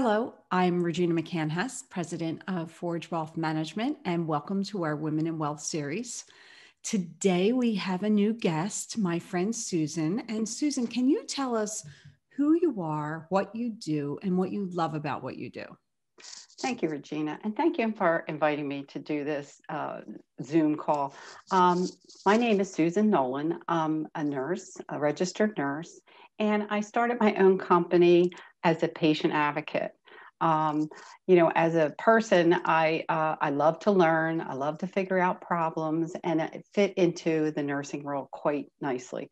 Hello, I'm Regina McCann Hess, president of Forge Wealth Management, and welcome to our Women in Wealth series. Today we have a new guest, my friend Susan. And Susan, can you tell us who you are, what you do, and what you love about what you do? Thank you, Regina, and thank you for inviting me to do this uh, Zoom call. Um, my name is Susan Nolan. I'm a nurse, a registered nurse, and I started my own company as a patient advocate. Um, you know, as a person, I uh, I love to learn. I love to figure out problems, and it fit into the nursing role quite nicely.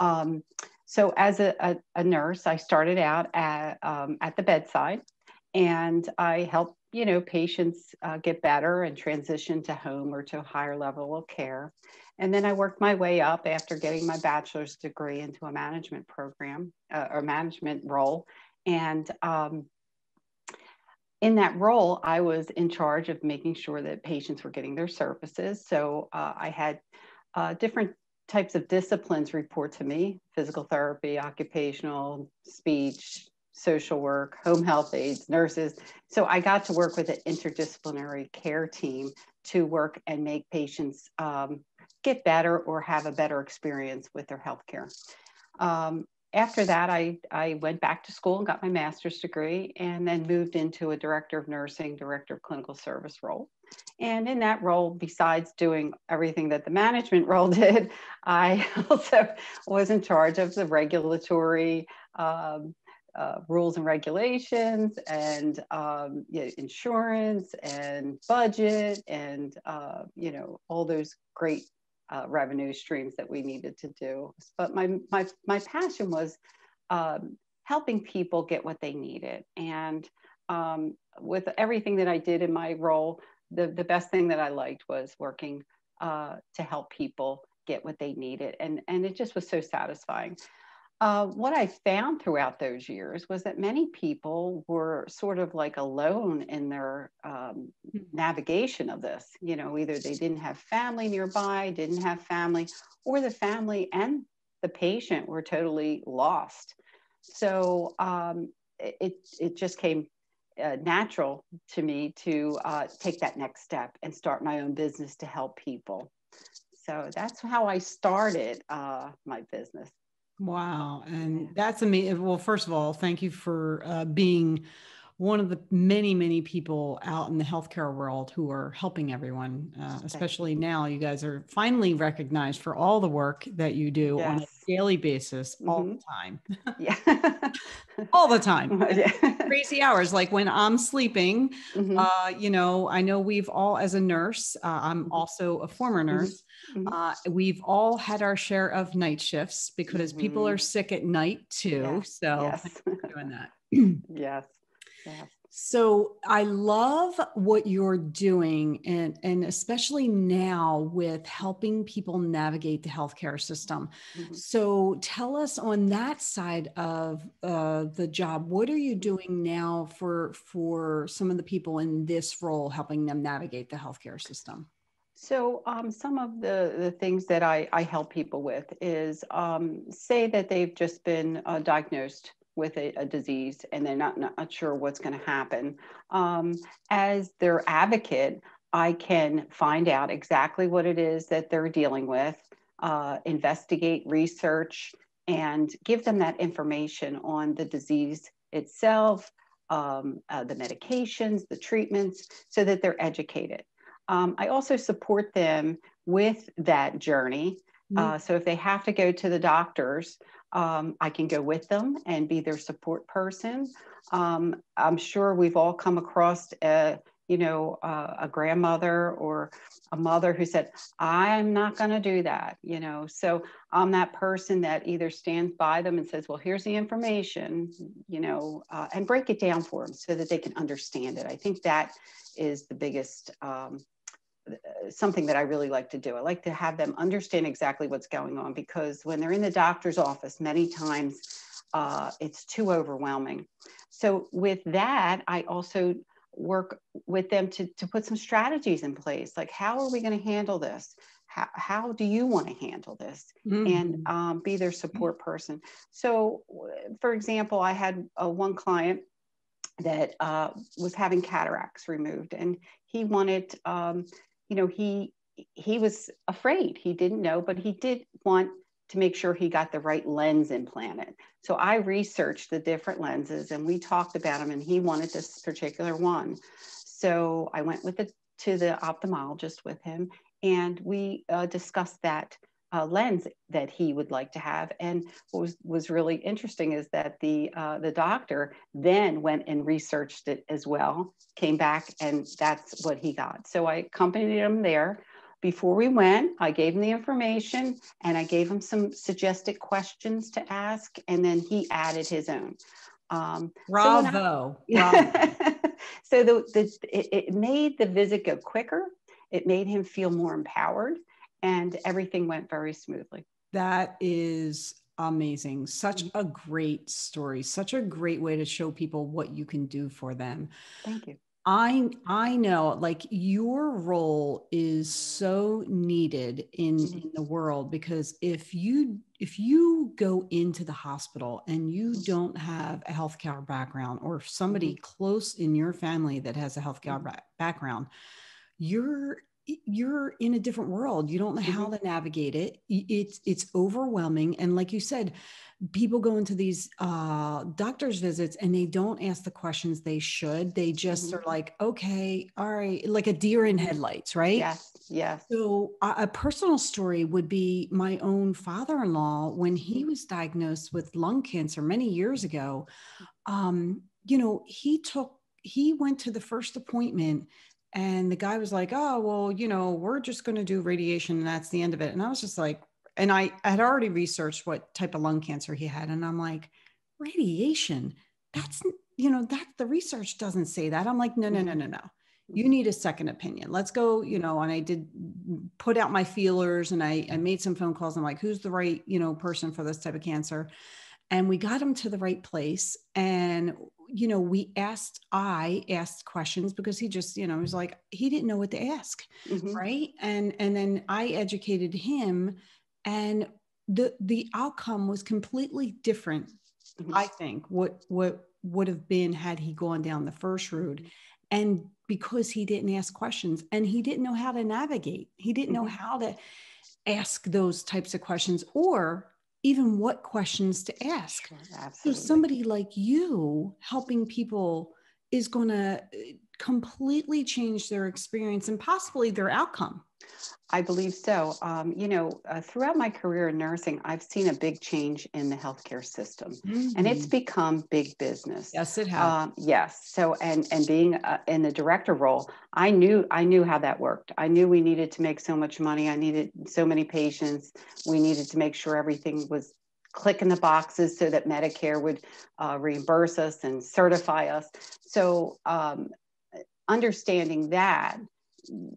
Um, so, as a, a, a, nurse, I started out at um, at the bedside, and I helped you know patients uh, get better and transition to home or to a higher level of care. And then I worked my way up after getting my bachelor's degree into a management program uh, or management role and um, in that role, I was in charge of making sure that patients were getting their services. So uh, I had uh, different types of disciplines report to me physical therapy, occupational, speech, social work, home health aides, nurses. So I got to work with an interdisciplinary care team to work and make patients um, get better or have a better experience with their healthcare. Um, after that, I, I went back to school and got my master's degree and then moved into a director of nursing, director of clinical service role. And in that role, besides doing everything that the management role did, I also was in charge of the regulatory um, uh, rules and regulations and um, you know, insurance and budget and uh, you know all those great uh, revenue streams that we needed to do. But my my my passion was um, helping people get what they needed, and um, with everything that I did in my role, the the best thing that I liked was working uh, to help people get what they needed, and and it just was so satisfying. Uh, what I found throughout those years was that many people were sort of like alone in their um, hmm. navigation of this. You know, either they didn't have family nearby, didn't have family, or the family and the patient were totally lost. So um, it, it just came uh, natural to me to uh, take that next step and start my own business to help people. So that's how I started uh, my business. Wow. And that's amazing. Well, first of all, thank you for uh, being one of the many, many people out in the healthcare world who are helping everyone, uh, especially now. You guys are finally recognized for all the work that you do yes. on a daily basis, mm-hmm. all the mm-hmm. time. Yeah. all the time. Yeah. Crazy hours. Like when I'm sleeping, mm-hmm. uh, you know, I know we've all, as a nurse, uh, I'm mm-hmm. also a former mm-hmm. nurse. Mm-hmm. Uh, we've all had our share of night shifts because people are sick at night too. Yes. So yes. doing that. yes. So I love what you're doing, and, and especially now with helping people navigate the healthcare system. Mm-hmm. So tell us on that side of uh, the job, what are you doing now for for some of the people in this role, helping them navigate the healthcare system? So um, some of the, the things that I, I help people with is um, say that they've just been uh, diagnosed with a, a disease and they're not, not sure what's going to happen. Um, as their advocate, I can find out exactly what it is that they're dealing with, uh, investigate, research, and give them that information on the disease itself, um, uh, the medications, the treatments, so that they're educated. Um, I also support them with that journey. Mm-hmm. Uh, so if they have to go to the doctors, um, I can go with them and be their support person. Um, I'm sure we've all come across, a, you know, uh, a grandmother or a mother who said, "I'm not going to do that," you know. So I'm that person that either stands by them and says, "Well, here's the information," you know, uh, and break it down for them so that they can understand it. I think that is the biggest um, something that I really like to do. I like to have them understand exactly what's going on because when they're in the doctor's office, many times uh, it's too overwhelming. So, with that, I also work with them to, to put some strategies in place like, how are we going to handle this? How, how do you want to handle this? Mm-hmm. And um, be their support person. So, for example, I had uh, one client that uh, was having cataracts removed, and he wanted, um, you know, he he was afraid. He didn't know, but he did want to make sure he got the right lens implanted. So I researched the different lenses, and we talked about them, and he wanted this particular one. So I went with the to the ophthalmologist with him, and we uh, discussed that uh, lens that he would like to have. And what was, was really interesting is that the, uh, the doctor then went and researched it as well, came back, and that's what he got. So I accompanied him there. Before we went, I gave him the information and I gave him some suggested questions to ask, and then he added his own. Um, Bravo. So, I, so the, the, it, it made the visit go quicker. It made him feel more empowered and everything went very smoothly. That is amazing. Such mm-hmm. a great story. Such a great way to show people what you can do for them. Thank you. I I know like your role is so needed in mm-hmm. in the world because if you if you go into the hospital and you mm-hmm. don't have a healthcare background or somebody close in your family that has a healthcare background, you're you're in a different world. You don't know how mm-hmm. to navigate it. It's it's overwhelming. And like you said people go into these uh, doctor's visits and they don't ask the questions they should. They just mm-hmm. are like okay all right like a deer in headlights right? Yes yes. So uh, a personal story would be my own father-in-law when he mm-hmm. was diagnosed with lung cancer many years ago. Um, you know he took he went to the first appointment and the guy was like, oh, well, you know, we're just going to do radiation and that's the end of it. And I was just like, and I had already researched what type of lung cancer he had. And I'm like, radiation, that's, you know, that the research doesn't say that. I'm like, no, no, no, mm-hmm. no, no. You need a second opinion. Let's go, you know, and I did put out my feelers and I, I mm-hmm. made some phone calls. I'm like, who's the right, you know, person for this type of cancer? And we got him to the right place. And you know, we asked, I asked questions because he just, you know, was like, he didn't know what to ask. Mm-hmm. Right. And, and then I educated him and the, the outcome was completely different. Mm-hmm. I think what, what would have been had he gone down the first route and because he didn't ask questions and he didn't know how to navigate, he didn't know mm-hmm. how to ask those types of questions or even what questions to ask. so somebody like you helping people is going to uh, completely change their experience and possibly their outcome. I believe so. Um, you know, uh, throughout my career in nursing, I've seen a big change in the healthcare system, mm-hmm. and it's mm-hmm. become big business. Yes, it has. Um, yes. So, and and being uh, in the director role, I knew I knew how that worked. I knew we needed to make so much money. I needed so many patients. We needed to make sure everything was clicking the boxes so that Medicare would uh, reimburse us and certify us. So, um, understanding that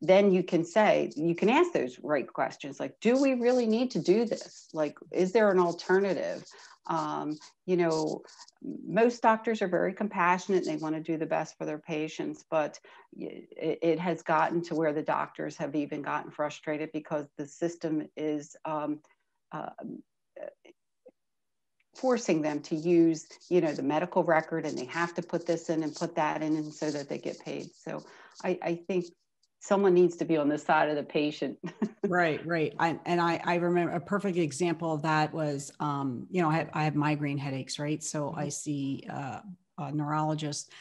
then you can say you can ask those right questions like do we really need to do this? Like is there an alternative? Um, you know most doctors are very compassionate they want to do the best for their patients but it, it has gotten to where the doctors have even gotten frustrated because the system is um, uh, forcing them to use you know the medical record and they have to put this in and put that in and so that they get paid. So i, I think someone needs to be on the side of the patient. right, right. I, and I, I remember a perfect example of that was, um, you know, I have, I have migraine headaches, right? So I mm-hmm. see uh, a neurologist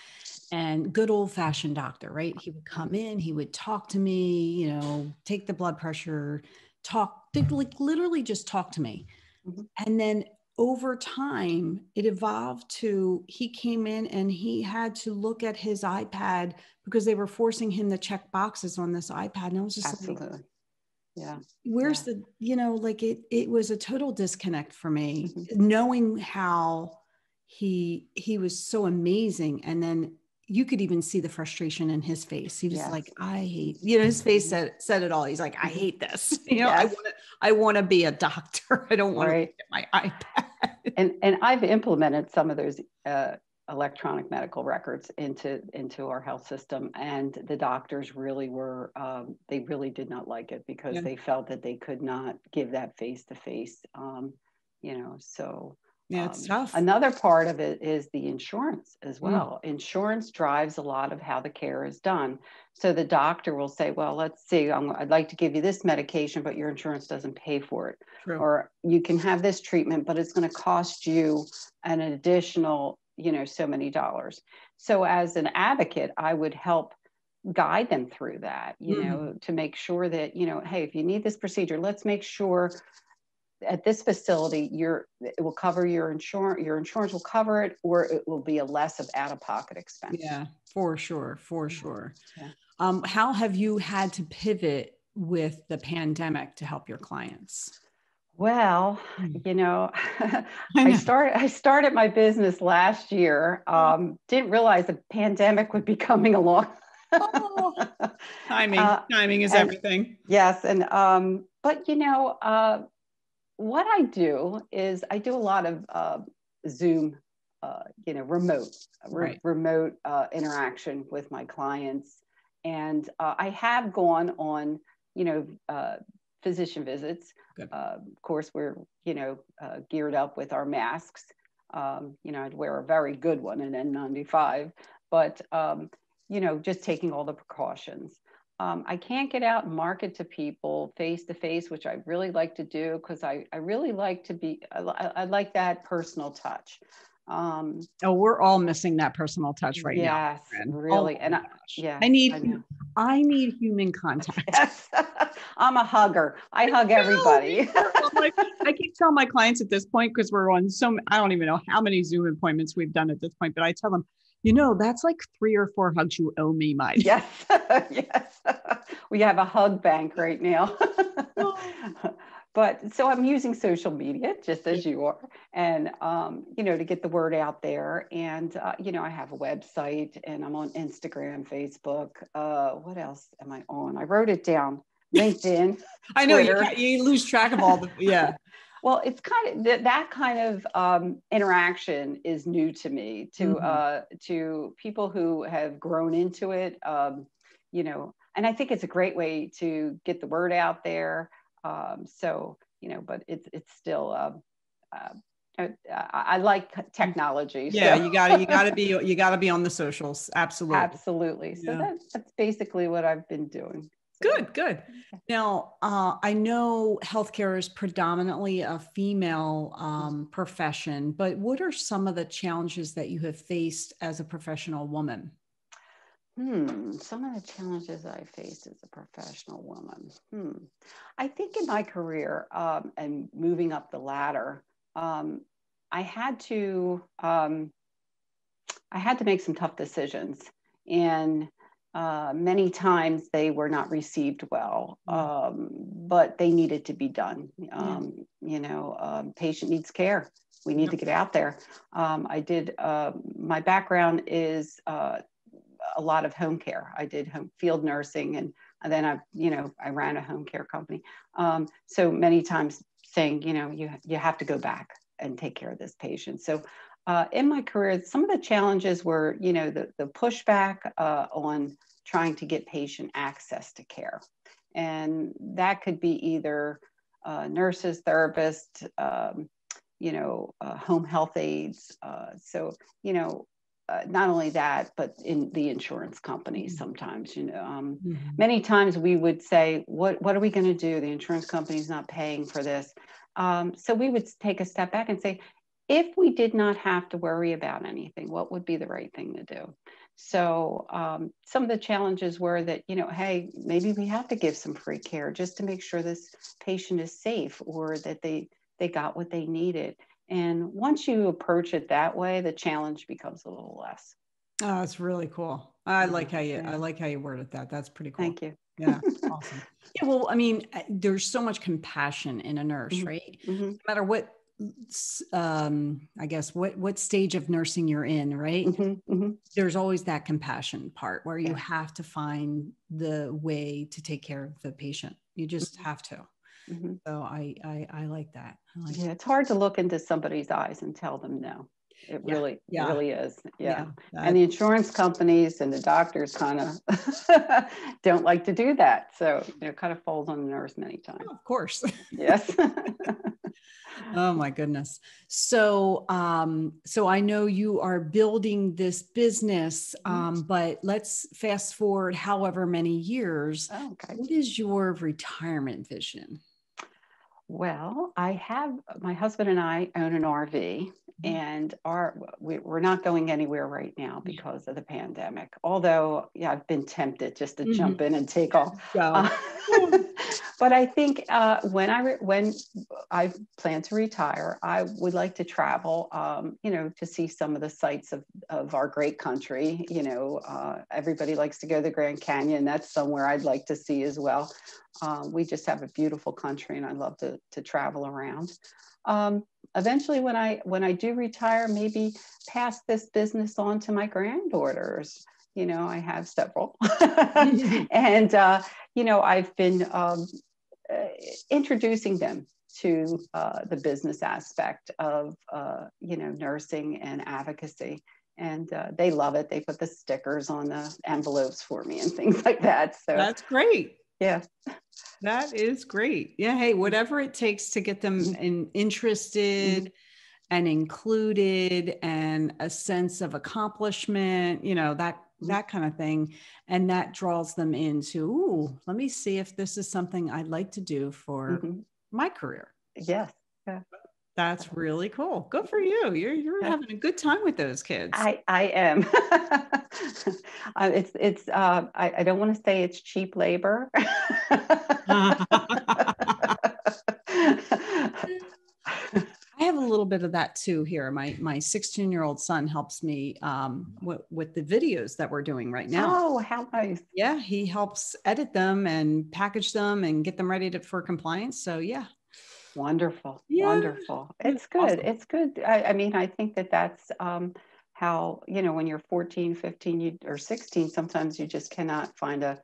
and good old fashioned doctor, right? He would come in, he would talk to me, you know, take the blood pressure, talk, like literally just talk to me. Mm-hmm. And then over time, it evolved to he came in and he had to look at his iPad because they were forcing him to check boxes on this iPad. And I was just absolutely, like, yeah. Where's yeah. the, you know, like it, it was a total disconnect for me, mm-hmm. knowing how he he was so amazing, and then you could even see the frustration in his face. He was yes. like, I hate, you know, his face mm-hmm. said said it all. He's like, I mm-hmm. hate this. You know, yes. I want to I want to be a doctor. I don't want right. to get my iPad. and and I've implemented some of those uh, electronic medical records into into our health system, and the doctors really were um, they really did not like it because yeah. they felt that they could not give that face to face. You know, so Yeah, it's um, tough. Another part of it is the insurance as mm. well. Mm. Insurance drives a lot of how the care is done. So the doctor will say, "Well, let's see. i would like to give you this medication, but your insurance doesn't pay for it, True. or you can have this treatment, but it's going to cost you an additional, you know, so many dollars." So as an advocate, I would help guide them through that you mm. know to make sure that you know hey if you need this procedure let's make sure at this facility, your it will cover your insurance. Your insurance will cover it, or it will be a less of out of pocket expense. Yeah, for sure, for sure. Yeah. Um, how have you had to pivot with the pandemic to help your clients? Well, hmm. you know, I, know. I started I started my business last year. Hmm. Um, didn't realize the pandemic would be coming along. oh, timing, uh, timing is and, everything. Yes, and um, but you know, uh, what I do is I do a lot of uh, Zoom, uh, you know, remote, re- right. remote uh, interaction with my clients, and uh, I have gone on, you know, uh, physician visits. Uh, of course, we're you know geared up with our masks. Um, you know, I'd wear a very good one, an N95, but um, you know, just taking all the precautions. Um, I can't get out and market to people face to face, which I really like to do because I, I really like to be, I, I like that personal touch. Um, oh, we're all missing that personal touch right yes, now. Yes, really. Oh and I, yeah, I need, I, I, need human contact. Yes. I'm a hugger. I hug everybody. I keep telling my clients at this point because we're on so I don't even know how many Zoom appointments we've done at this point, but I tell them you know, that's like three or four hugs you owe me, Mike. Yes, yes. we have a hug bank right now. but so I'm using social media just as you are, and um, you know, to get the word out there. And uh, you know, I have a website, and I'm on Instagram, Facebook. Uh, what else am I on? I wrote it down. LinkedIn. I know you, you lose track of all the yeah. Well, it's kind of that, that kind of um, interaction is new to me to mm-hmm. uh, to people who have grown into it. Um, you know, and I think it's a great way to get the word out there. Um, so you know, but it's it's still. Um, uh, uh, I, I like technology. Yeah, so. you got to you got to be you got to be on the socials. Absolutely, absolutely. So yeah. that, that's basically what I've been doing. Good, good. Now, uh, I know healthcare is predominantly a female um, profession, but what are some of the challenges that you have faced as a professional woman? Hmm, some of the challenges I faced as a professional woman. Hmm. I think in my career um, and moving up the ladder, um, I had to um, I had to make some tough decisions, and uh, many times they were not received well, mm. um, but they needed to be done. Um, yeah. You know, um, patient needs care. We need to get out there. Um, I did, uh, my background is uh, a lot of home care. I did home field nursing and, and then I, you know, I ran a home care company. Um, so many times saying, you know, you, you have to go back and take care of this patient. So uh, in my career, some of the challenges were, you know, the, the pushback uh, on trying to get patient access to care. And that could be either uh, nurses, therapists, um, you know, uh, home health aides. Uh, so, you know, uh, not only that, but in the insurance companies mm-hmm. sometimes, you know, um, mm-hmm. many times we would say, what, what are we going to do? The insurance company's not paying for this. Um, so we would take a step back and say, if we did not have to worry about anything, what would be the right thing to do? So um, some of the challenges were that, you know, hey, maybe we have to give some free care just to make sure this patient is safe or that they they got what they needed. And once you approach it that way, the challenge becomes a little less. Oh, that's really cool. I like how you yeah. I like how you worded that. That's pretty cool. Thank you. Yeah, awesome. Yeah, well, I mean, there's so much compassion in a nurse, mm-hmm. right? Mm-hmm. No matter what um i guess what what stage of nursing you're in right mm-hmm, mm-hmm. there's always that compassion part where you yeah. have to find the way to take care of the patient you just mm-hmm. have to mm-hmm. so I, I i like that I like yeah that. it's hard to look into somebody's eyes and tell them no It Yeah, really, yeah. really is. Yeah. that- And the insurance companies and the doctors kind of don't like to do that. So, you know, kind of falls on the nurse many times. of course. Yes. Oh my goodness. So um so I know you are building this business Mhm. um but let's fast forward however many years. Oh, okay. What is your retirement vision? Well, I have my husband and I own an RV, Mhm. and our we, we're not going anywhere right now because of the pandemic. Although, yeah, I've been tempted just to Mhm. jump in and take off. Uh, but I think uh, when I re- when I plan to retire, I would like to travel. Um, you know, to see some of the sights of of our great country. You know, uh, everybody likes to go to the Grand Canyon. That's somewhere I'd like to see as well. Um, we just have a beautiful country, and I love to to travel around. Um, eventually, when I when I do retire, maybe pass this business on to my granddaughters. You know, I have several, and uh, you know, I've been um, uh, introducing them to uh, the business aspect of uh, you know nursing and advocacy. And uh, they love it. They put the stickers on the envelopes for me and things like that. So That's great. Yeah, That is great. Yeah. Hey, whatever it takes to get them in, interested and included and a sense of accomplishment, you know, that Mhm. that kind of thing. And that draws them into, ooh, let me see if this is something I'd like to do for Mhm. my career. yes. That's really cool. Good for you. You're you're having a good time with those kids. I, I am. uh, it's it's uh, I, I don't want to say it's cheap labor. I have a little bit of that too here. My my 16 year old son helps me um, with, with the videos that we're doing right now. oh, how nice. Yeah, he helps edit them and package them and get them ready to, for compliance. So yeah, Wonderful. Yeah. Wonderful. It's good. awesome. It's good. I, I mean, I think that that's um, how, you know, when you're 14, 15 you, or 16, sometimes you just cannot find a,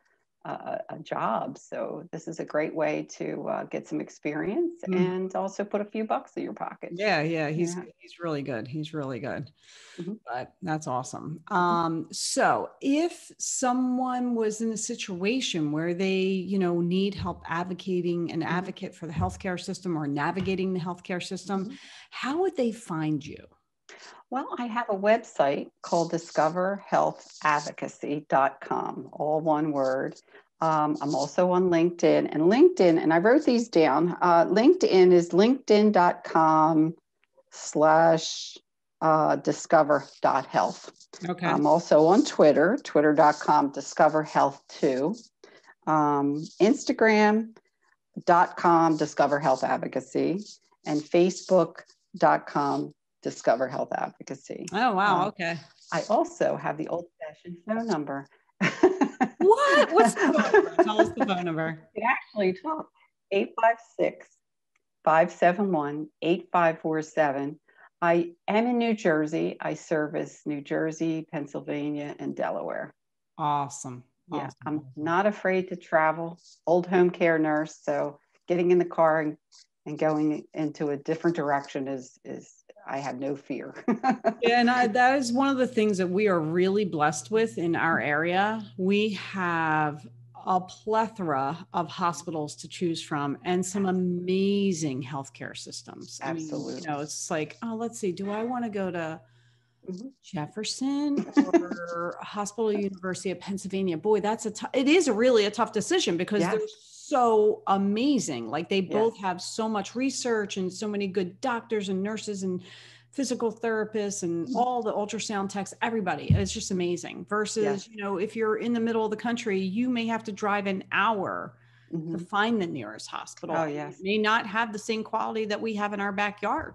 a, a job. So this is a great way to uh, get some experience Mm. and also put a few bucks in your pocket. yeah, yeah. He's Yeah. he's really good. He's really good. Mhm. But that's awesome. Um, so if someone was in a situation where they, you know, need help advocating an Mhm. advocate for the healthcare system or navigating the healthcare system, Mhm. how would they find you? Well, I have a website called discoverhealthadvocacy.com, all one word. Um, I'm also on LinkedIn and LinkedIn, and I wrote these down. Uh, LinkedIn is linkedin.com slash uh, discover.health. Okay. I'm also on Twitter, twitter.com discoverhealth2, um, Instagram.com discover health advocacy, and Facebook.com discover health advocacy. oh wow. um, okay. I also have the old fashioned phone number. What? What's the phone number? Tell us the phone number. It actually took 856 571 8547. I am in New Jersey. I service New Jersey, Pennsylvania, and Delaware. Awesome. Yeah, Awesome. I'm not afraid to travel. Old home care nurse, so getting in the car and, and going into a different direction is is I have no fear. Yeah, and I, that is one of the things that we are really blessed with in our area. We have a plethora of hospitals to choose from and some amazing healthcare systems. I mean, Absolutely. you know, it's like, oh, let's see, do I want to go to Mhm. Jefferson or Hospital University of Pennsylvania? Boy, that's a it is really a tough decision because Yes. they're so amazing. Like they Yes. both have so much research and so many good doctors and nurses and physical therapists and Mhm. all the ultrasound techs, everybody. It's just amazing. Versus, Yes. you know, if you're in the middle of the country, you may have to drive an hour to Mhm. find the nearest hospital. Oh, yes. It may not have the same quality that we have in our backyard.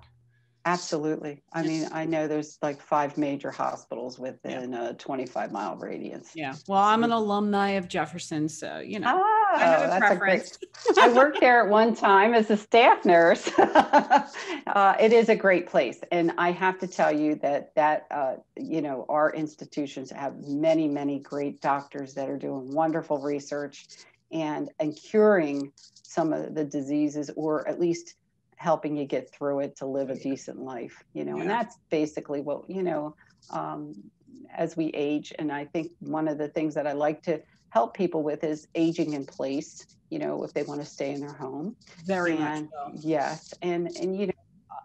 Absolutely. I mean, I know there's like five major hospitals within a 25 mile radius. Yeah. Well, I'm an alumni of Jefferson, so you know. Oh, I have a that's a great. I worked there at one time as a staff nurse. uh, it is a great place, and I have to tell you that that uh, you know our institutions have many, many great doctors that are doing wonderful research and and curing some of the diseases, or at least helping you get through it to live a decent life, you know, Yeah. and that's basically what, you know, um, as we age. And I think one of the things that I like to help people with is aging in place, you know, if they want to stay in their home. Very much so. yes, and, and, you know,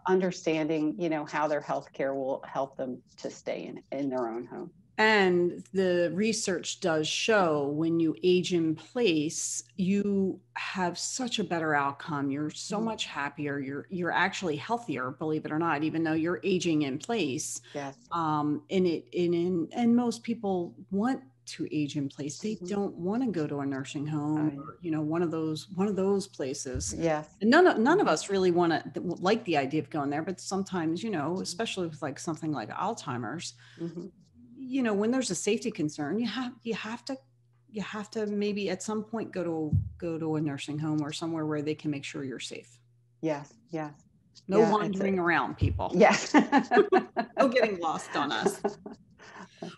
understanding, you know, how their health care will help them to stay in, in their own home. And the research does show when you age in place, you have such a better outcome. You're so Mhm. much happier. You're you're actually healthier, believe it or not, even though you're aging in place. Yes. Um, and it and in and most people want to age in place. They Mhm. don't want to go to a nursing home or you know one of those one of those places. Yes. And none of none of Mhm. us really want to like the idea of going there, but sometimes you know, especially with like something like Alzheimer's, Mhm. you know when there's a safety concern you have you have to you have to maybe at some point go to go to a nursing home or somewhere where they can make sure you're safe Yes. Yes. no Yeah, wandering around people Yes. no getting lost on us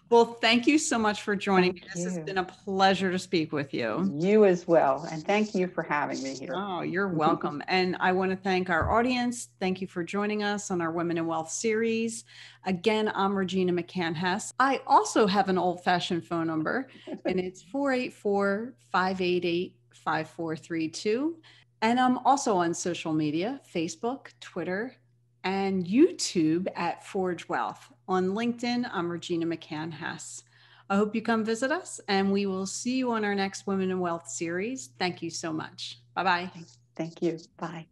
well thank you so much for joining me Thank this has been a pleasure to speak with you You as well. And thank you for having me here. Oh, you're welcome. and I want to thank our audience. Thank you for joining us on our Women in Wealth series. Again, I'm Regina McCann Hess. I also have an old fashioned phone number, and it's 484 588 5432. And I'm also on social media Facebook, Twitter, and YouTube at Forge Wealth. On LinkedIn, I'm Regina McCann Hess. I hope you come visit us, and we will see you on our next Women in Wealth series. Thank you so much. Bye bye. Thank you. Bye.